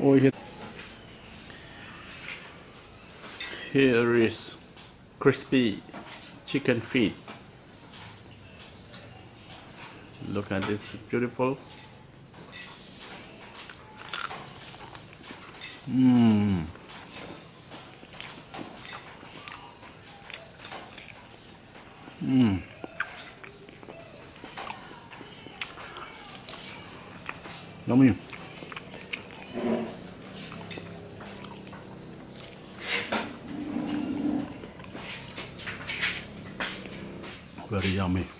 Oh, here. Here is crispy chicken feet. Look at this, beautiful. Mmm. Mmm. Yummy. Yummy.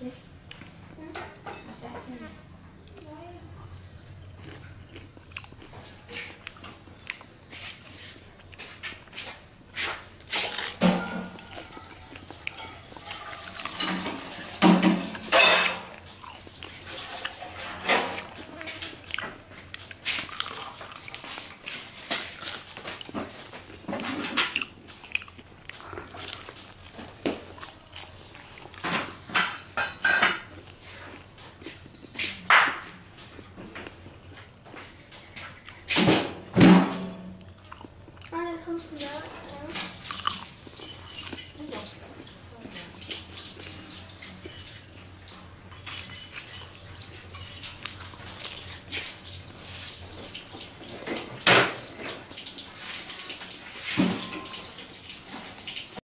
Alright, 好的。